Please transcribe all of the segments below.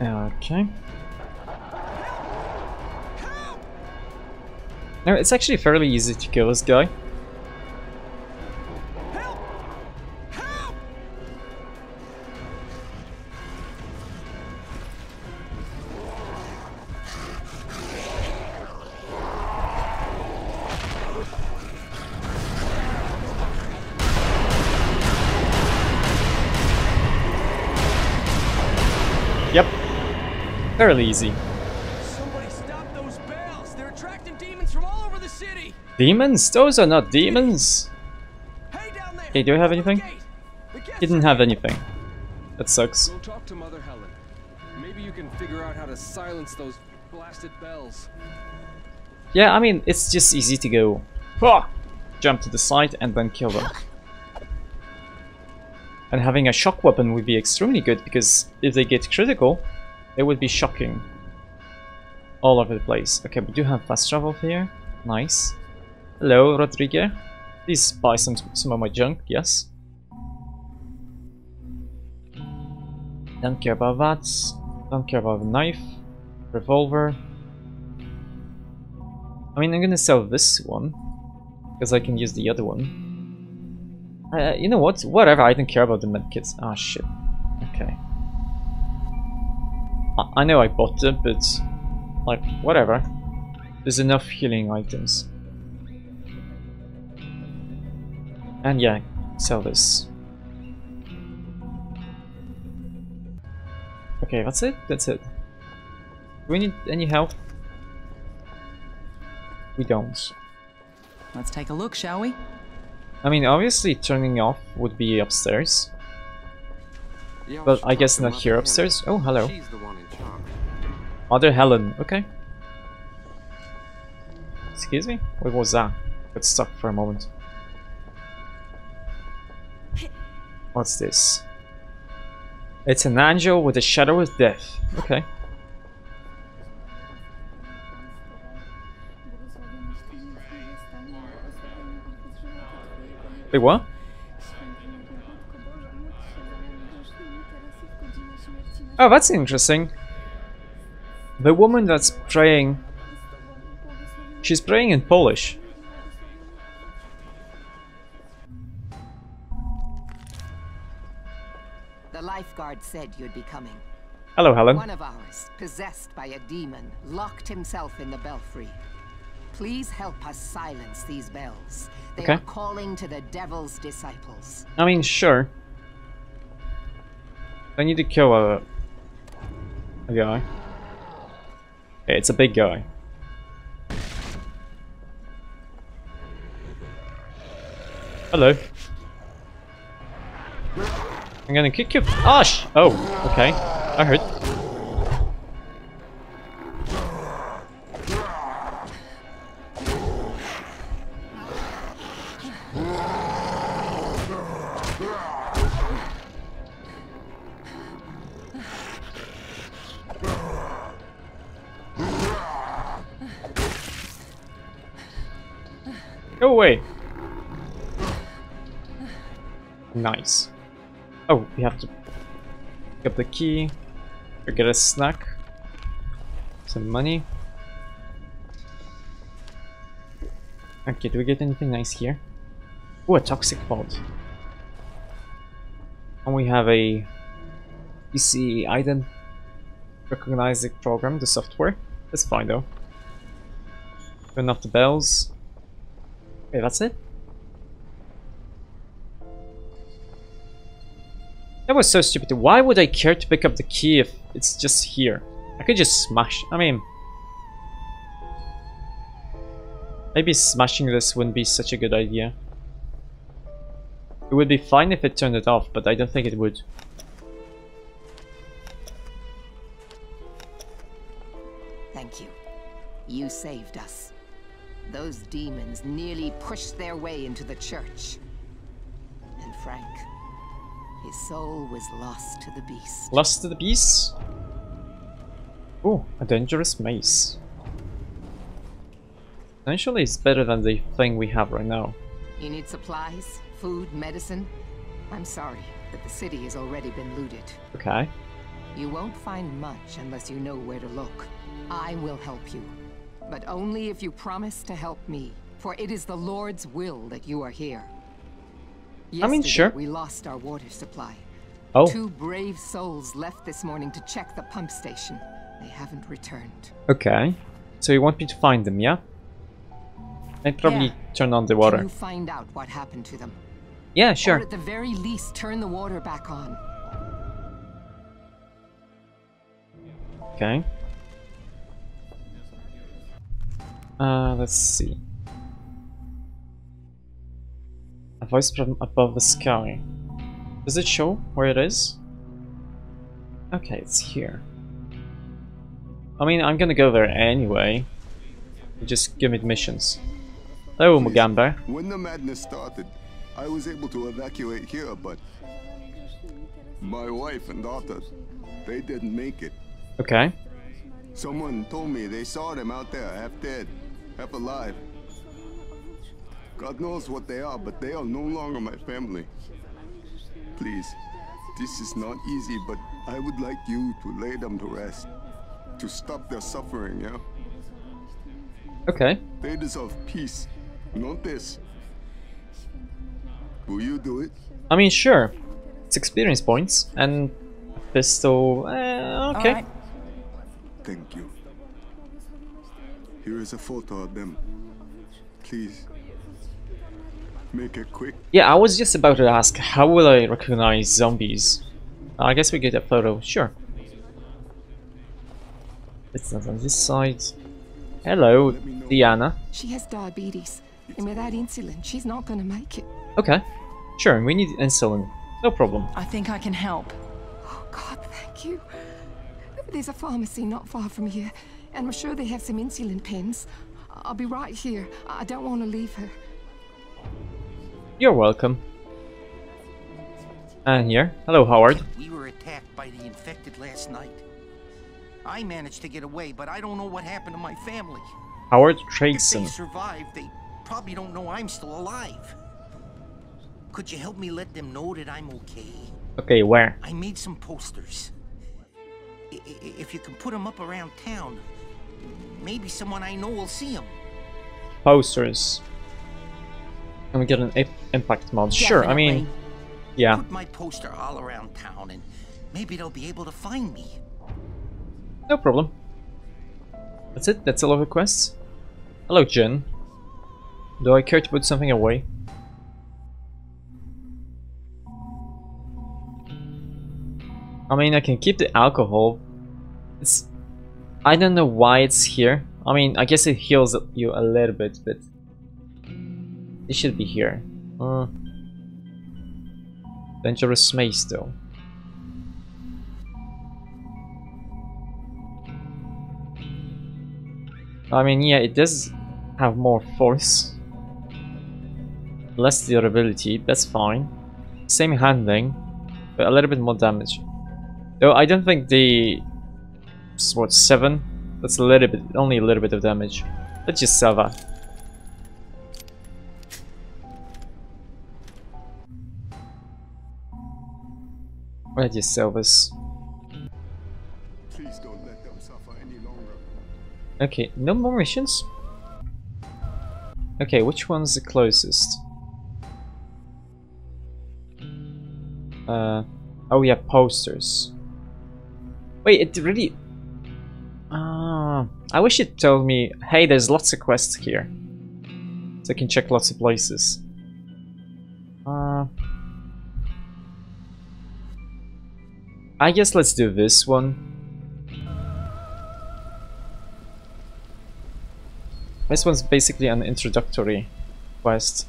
Okay. No, it's actually fairly easy to kill this guy. Fairly easy. Somebody stop those bells! They're attracting demons from all over the city! Demons? Those are not demons. Hey down there! Hey, do I have anything? gate. The guests Didn't have anything. That sucks. Go talk to Mother Helen. Maybe you can figure out how to silence those blasted bells. Yeah, I mean, it's just easy to go "Hua!" jump to the side and then kill them. And having a shock weapon would be extremely good because if they get critical, it would be shocking all over the place. Okay, we do have fast travel here. Nice. Hello, Rodrigo. Please buy some some of my junk. Yes. Don't care about that. Don't care about the knife, revolver. I mean, I'm gonna sell this one because I can use the other one. Uh, you know what? Whatever. I don't care about the medkits. Ah, shit. Okay. I, I know I bought them, but like whatever. There's enough healing items. And yeah, sell this. Okay, that's it. That's it. Do we need any help? We don't. Let's take a look, shall we? I mean, obviously turning off would be upstairs. But I guess not here upstairs. Oh, hello. Mother Helen. Okay. Excuse me? What was that? Got stuck for a moment. What's this? It's an angel with a shadow of death. Okay. Wait, what? Oh, that's interesting. The woman that's praying, she's praying in Polish. The lifeguard said you'd be coming. Hello, Helen. One of ours, possessed by a demon, locked himself in the belfry. Please help us silence these bells. They Okay. are calling to the devil's disciples. I mean, sure. I need to kill a, a guy. It's a big guy. Hello. I'm gonna kick you. Ah, sh oh, okay. I heard. We have to pick up the key. Or get a snack. Some money. Okay, do we get anything nice here? Oh, a toxic pod. And we have a PC item recognizing program, the software. That's fine though. Turn off the bells. Okay, that's it. That was so stupid. Why would I care to pick up the key if it's just here? I could just smash. I mean, maybe smashing this wouldn't be such a good idea. It would be fine if it turned it off, but I don't think it would. Thank you. You saved us. Those demons nearly pushed their way into the church. And Frank, his soul was lost to the beast. Lost to the beast. Oh, a dangerous mace. Potentially it's better than the thing we have right now. You need supplies, food, medicine? I'm sorry, but the city has already been looted. Okay. You won't find much unless you know where to look. I will help you. But only if you promise to help me. For it is the Lord's will that you are here. I mean, sure. We lost our water supply. Oh, Two brave souls left this morning to check the pump station. They haven't returned. okay. So you want me to find them, yeah? And probably Yeah. turn on the Can water. you find out what happened to them? Yeah, sure. Or sure. at the very least, turn the water back on. Okay. Uh, let's see. A voice from above the sky. Does it show where it is? Okay, it's here. I mean, I'm gonna go there anyway. You Just give me missions. Hello, Mugambe. When the madness started, I was able to evacuate here, but my wife and daughter, they didn't make it. Okay. Someone told me they saw them out there, half dead, half alive. God knows what they are, but they are no longer my family. Please, this is not easy, but I would like you to lay them to rest. To stop their suffering, yeah? Okay. They deserve peace, not this. Will you do it? I mean, sure. It's experience points and a pistol. Eh, okay. All right. Thank you. Here is a photo of them. Please. Make it quick. Yeah, I was just about to ask, how will I recognize zombies? Uh, I guess we get a photo, sure. It's not on this side. Hello, Diana. She has diabetes, and without insulin, she's not gonna make it. Okay, sure, we need insulin. No problem. I think I can help. Oh, God, thank you. There's a pharmacy not far from here, and I'm sure they have some insulin pens. I'll be right here. I don't want to leave her. You're welcome. And here. Hello, Howard. We were attacked by the infected last night. I managed to get away, but I don't know what happened to my family. Howard If Tradeson. they survived, they probably don't know I'm still alive. Could you help me let them know that I'm okay? Okay, where? I made some posters. I- If you can put them up around town, maybe someone I know will see them. Posters. Can we get an impact mod? Sure, I mean, yeah. Put my poster all around town, and maybe they'll be able to find me. No problem. That's it? That's all of the quests? Hello, Jen. Do I care to put something away? I mean, I can keep the alcohol. It's... I don't know why it's here. I mean, I guess it heals you a little bit, but... It should be here. Uh, dangerous mace, though. I mean, yeah, it does have more force. Less durability, that's fine. Same handling, but a little bit more damage. Though I don't think the... What, 7? That's a little bit, only a little bit of damage. Let's just sell that. Suffer any longer. Okay, no more missions? Okay, which one's the closest? Uh, oh yeah, posters. Wait, it really... Ah, I wish it told me, hey, there's lots of quests here. So I can check lots of places. I guess let's do this one. This one's basically an introductory quest.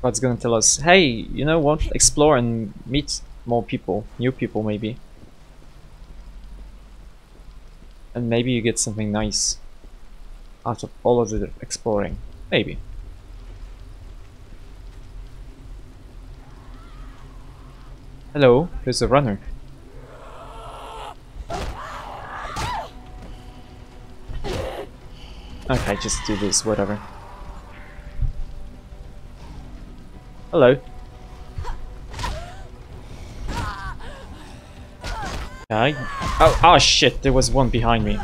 What's gonna tell us, hey, you know what, explore and meet more people, new people maybe. And maybe you get something nice out of all of the exploring. Maybe. Hello, there's a runner. Okay, just do this, whatever. Hello. Okay. Oh, oh shit, there was one behind me.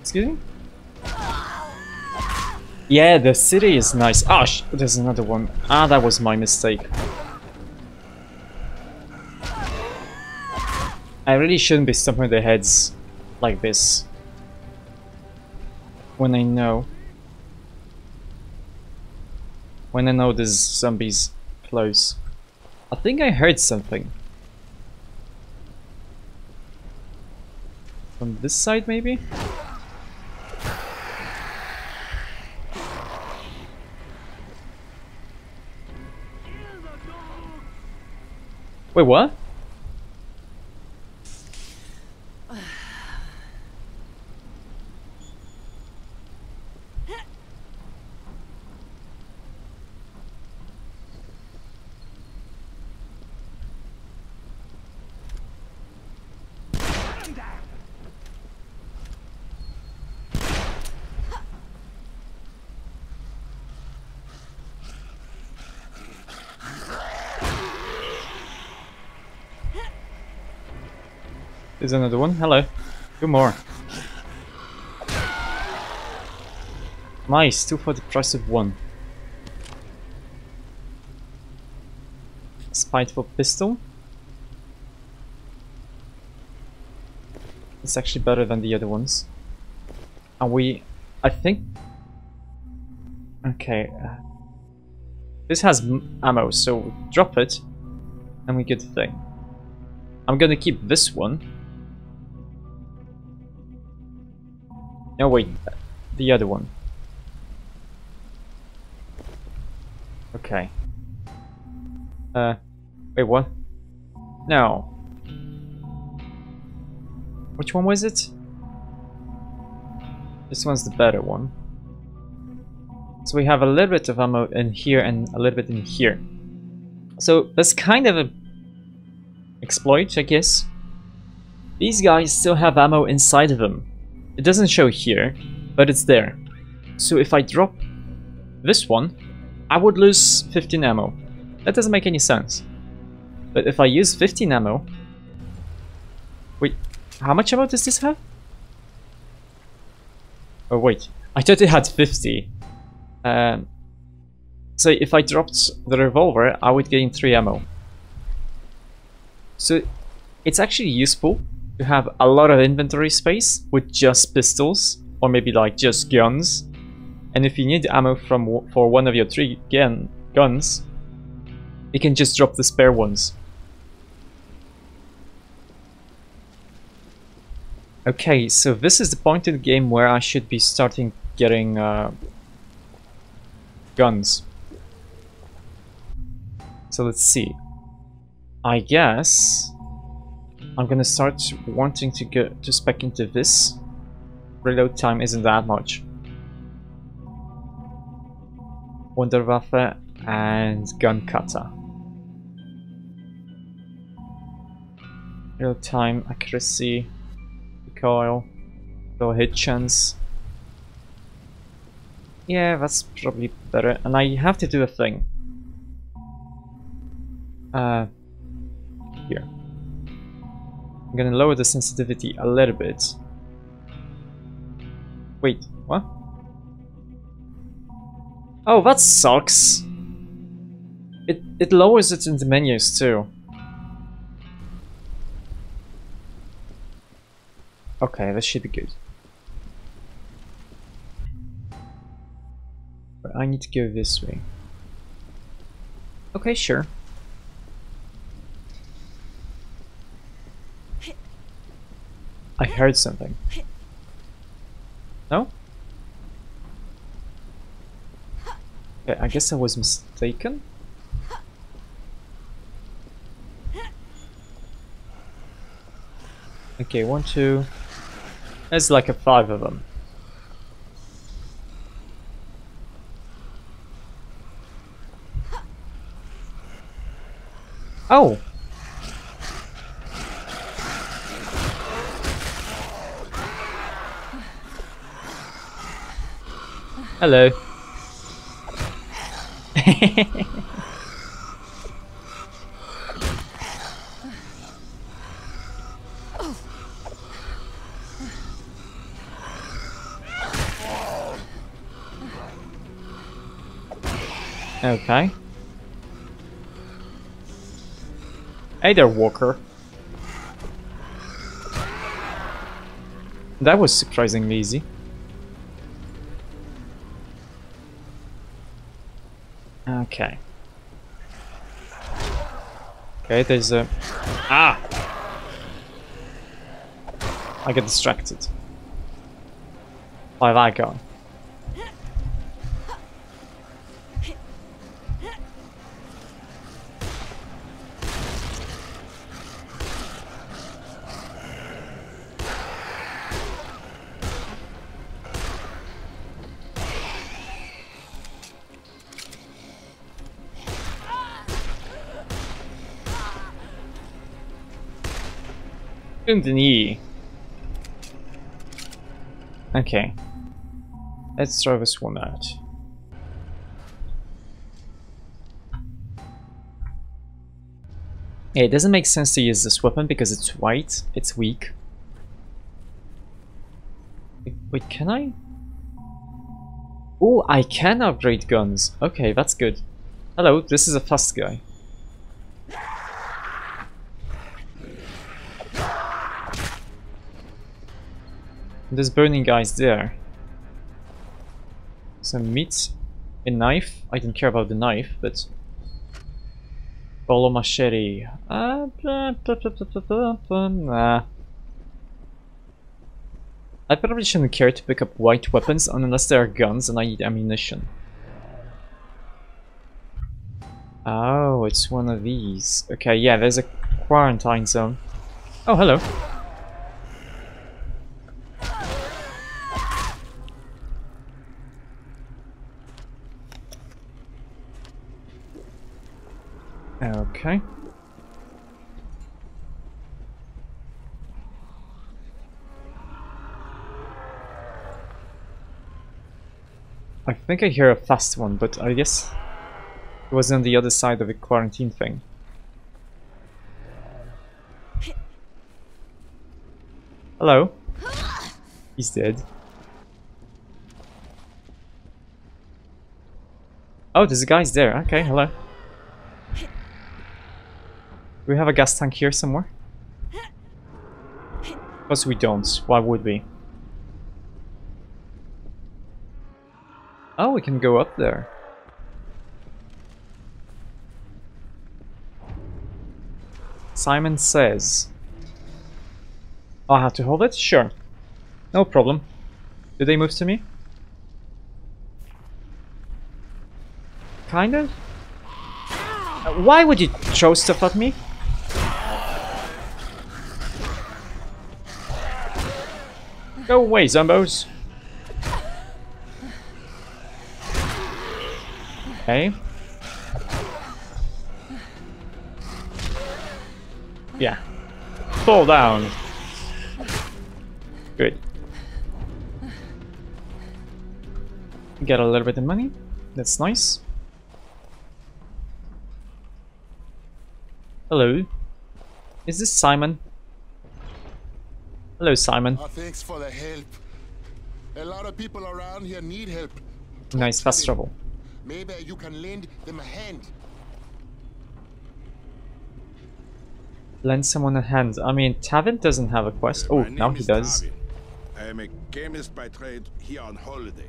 Excuse me? Yeah, the city is nice. Sh there's another one. Ah, that was my mistake. I really shouldn't be stomping their heads like this. When I know. When I know there's zombies close. I think I heard something. From this side, maybe? Wait, what? There's another one. Hello. Two more. Nice, two for the price of one. Spiteful pistol. It's actually better than the other ones. And we... I think... Okay. Uh, this has ammo, so drop it and we get the thing. I'm gonna keep this one No, wait. The other one. Okay. Uh, wait, what? No. Which one was it? This one's the better one. So we have a little bit of ammo in here and a little bit in here. So that's kind of a exploit, I guess. These guys still have ammo inside of them. It doesn't show here, but it's there. So if I drop this one, I would lose 15 ammo. That doesn't make any sense. But if I use 15 ammo... Wait, how much ammo does this have? Oh wait, I thought it had 50. Um, so if I dropped the revolver, I would gain 3 ammo. So it's actually useful to have a lot of inventory space with just pistols or maybe like just guns. And if you need ammo from for one of your three gun guns, you can just drop the spare ones. Okay, so this is the point in the game where I should be starting getting uh, guns. So let's see. I guess I'm gonna start wanting to go to spec into this. Reload time isn't that much. Wunderwaffe and gun cutter. Reload time, accuracy, recoil, low hit chance. Yeah, that's probably better. And I have to do a thing. Uh. I'm gonna lower the sensitivity a little bit. Wait, what? Oh, that sucks. It, it lowers it in the menus too. Okay, that should be good. But I need to go this way. Okay, sure. I heard something. No? Okay, I guess I was mistaken. Okay, one, two. There's like a five of them. Oh! Hello. okay. Hey there, Walker. That was surprisingly easy. Okay. Okay, there's a... Ah! I get distracted. By that guy. in the knee. Okay. Let's throw this one out. Yeah, it doesn't make sense to use this weapon because it's white, it's weak. Wait, can I? Oh, I can upgrade guns. Okay, that's good. Hello, this is a fast guy. This burning guy's there. Some meat. A knife. I don't care about the knife, but... Bolo machete. Uh. I probably shouldn't care to pick up white weapons unless they are guns and I need ammunition. Oh, it's one of these. Okay, yeah, there's a quarantine zone. Oh, hello. Okay. I think I hear a fast one, but I guess it was on the other side of the quarantine thing. Hello? He's dead. Oh, there's a guy's there. Okay, hello. We have a gas tank here somewhere? Because we don't. Why would we? Oh, we can go up there. Simon says. I have to hold it? Sure. No problem. Did they move to me? Kind of? Why would you throw stuff at me? Go away, Zumbos! Okay. Yeah. Fall down. Good. Get a little bit of money. That's nice. Hello. Is this Simon? Hello, Simon. Oh, thanks for the help. A lot of people around here need help. Nice, fast travel. Maybe you can lend them a hand. Lend someone a hand. I mean, Tavin doesn't have a quest. Uh, oh, now he does. Darwin. I am a chemist by trade here on holiday.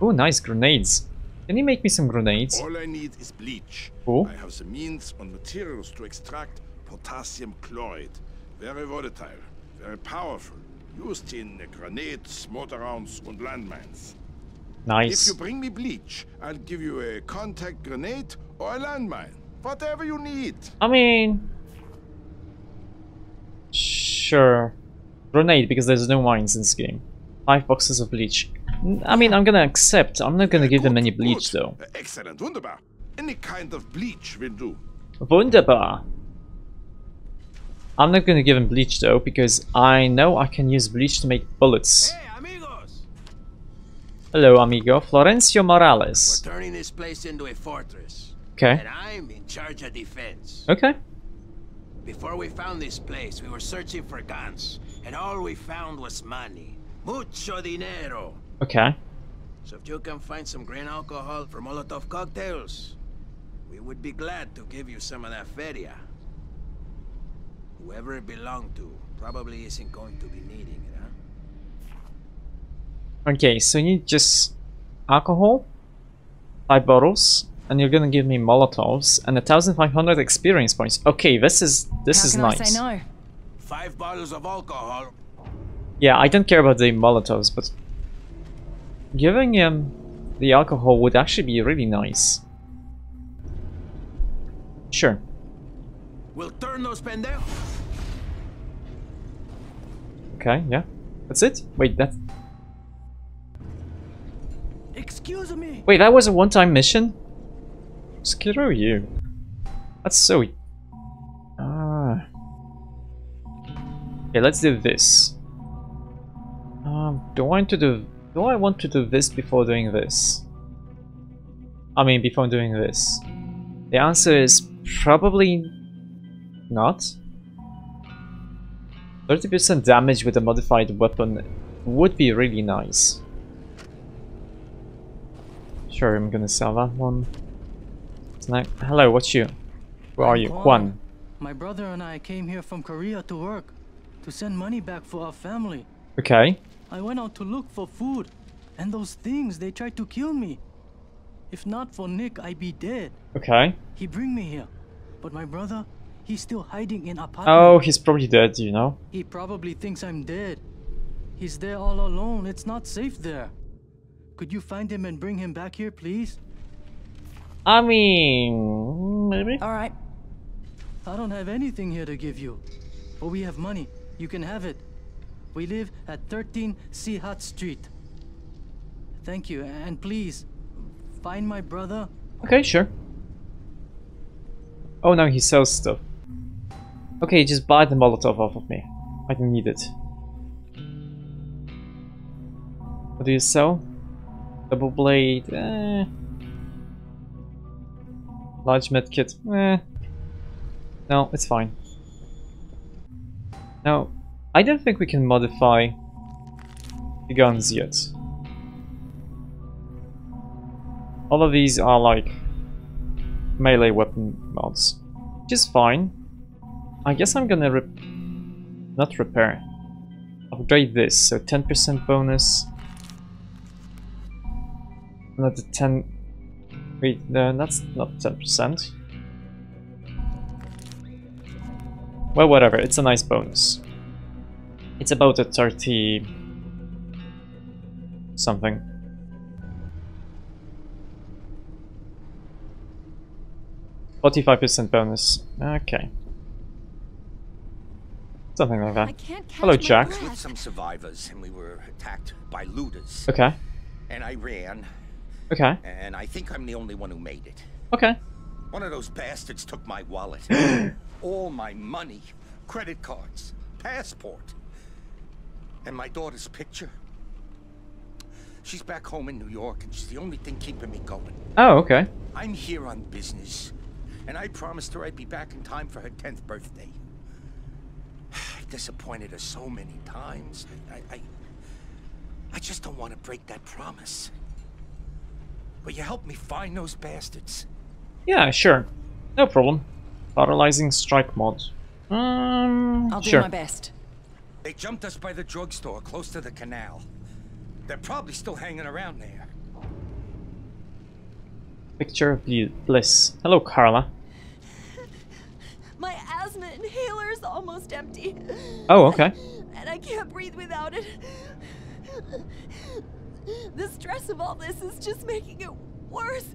Oh, nice grenades. Can you make me some grenades? All I need is bleach. Oh. I have the means and materials to extract potassium chloride. Very volatile, very powerful. Used in grenades, mortar rounds, and landmines. Nice. If you bring me bleach, I'll give you a contact grenade or a landmine. Whatever you need. I mean... Sure. Grenade, because there's no mines in this game. Five boxes of bleach. I mean, I'm gonna accept. I'm not gonna give them any bleach, though. Excellent, wunderbar. Any kind of bleach will do. Wunderbar. I'm not gonna give him bleach, though, because I know I can use bleach to make bullets. Hey, amigos! Hello, amigo. Florencio Morales. We're turning this place into a fortress. Okay. And I'm in charge of defense. Okay. Before we found this place, we were searching for guns. And all we found was money. Mucho dinero. Okay. So if you can find some grain alcohol for Molotov cocktails, we would be glad to give you some of that feria. Whoever it belonged to probably isn't going to be needing it, huh? Okay, so you need just alcohol, five bottles, and you're gonna give me Molotovs and a thousand five hundred experience points. Okay, this is this How is can nice. I say no? Five bottles of alcohol. Yeah, I don't care about the Molotovs, but giving him the alcohol would actually be really nice. Sure. We'll turn those pendejos. Okay, yeah. That's it? Wait, that Excuse me. Wait, that was a one-time mission? Screw you. That's so... Ah. Okay, let's do this. Um, do I want to do... Do I want to do this before doing this? I mean, before doing this. The answer is probably not. 30% damage with a modified weapon would be really nice. Sure, I'm gonna sell that one. Hello, what's you? Where are you? Juan. My brother and I came here from Korea to work, to send money back for our family. Okay. I went out to look for food, and those things, they tried to kill me. If not for Nick, I'd be dead. Okay. He bring me here, but my brother, he's still hiding in apartment. Oh, he's probably dead, you know? He probably thinks I'm dead. He's there all alone. It's not safe there. Could you find him and bring him back here, please? I mean, maybe? Alright. I don't have anything here to give you. But we have money. You can have it. We live at 13 Sihat Street. Thank you, and please, find my brother. Okay, sure. Oh, now he sells stuff. Okay, just buy the Molotov off of me. I don't need it. What do you sell? Double blade, eh. Large medkit, eh. No, it's fine. Now, I don't think we can modify the guns yet. All of these are like melee weapon mods, which is fine. I guess I'm gonna rep not repair, upgrade this. So 10% bonus, another 10. Wait, no, that's not 10%. Well, whatever. It's a nice bonus. It's about a 30 something. Forty-five percent bonus. Okay. Something like that. I can't catch Hello, my Jack. breath. with some survivors, and we were attacked by looters. Okay. And I ran, Okay. and I think I'm the only one who made it. Okay. One of those bastards took my wallet. All my money, credit cards, passport, and my daughter's picture. She's back home in New York, and she's the only thing keeping me going. Oh, okay. I'm here on business, and I promised her I'd be back in time for her 10th birthday. I've disappointed her so many times. I, I, I just don't want to break that promise. Will you help me find those bastards? Yeah, sure. No problem. Paralyzing strike mod. Um, I'll do my best. They jumped us by the drugstore close to the canal. They're probably still hanging around there. Picture of Bl- Bliss. Hello, Carla. My asthma inhaler is almost empty. Oh, okay. And I can't breathe without it. The stress of all this is just making it worse.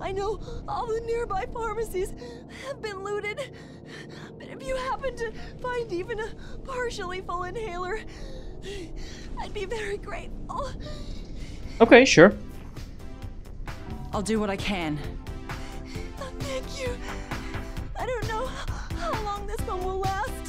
I know all the nearby pharmacies have been looted, but if you happen to find even a partially full inhaler, I'd be very grateful. Okay, sure. I'll do what I can. Thank you. I don't know how long this one will last.